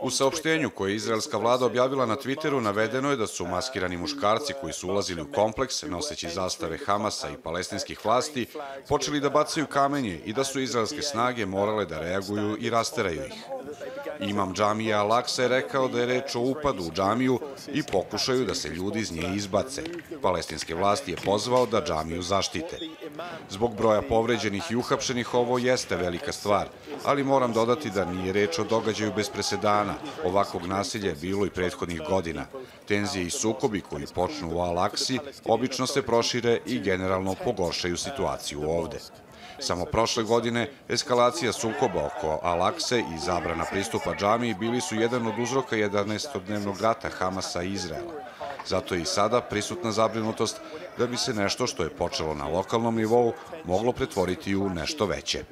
U saopštenju koje je izraelska vlada objavila na Twitteru navedeno je da su maskirani muškarci koji su ulazili u kompleks noseći zastave Hamasa i palestinskih vlasti počeli da bacaju kamenje i da su izraelske snage morale da reaguju i rasteraju ih. Imam džamija Al-Aqsa je rekao da je reč o upadu u džamiju i pokušaju da se ljudi iz nje izbace. Palestinske vlasti je pozvao da džamiju zaštite. Zbog broja povređenih i uhapšenih ovo jeste velika stvar, ali moram dodati da nije reč o događaju bez presedana. Ovakvog nasilja je bilo i prethodnih godina. Tenzije i sukobi koji počnu u Al-Aqsi obično se prošire i generalno pogoršaju situaciju ovde. Samo prošle godine eskalacija sukoba oko Al-Akse i zabrana pristupa džamiji bili su jedan od uzroka 11-dnevnog rata Hamasa i Izraela. Zato je i sada prisutna zabrinutost da bi se nešto što je počelo na lokalnom nivou moglo pretvoriti u nešto veće.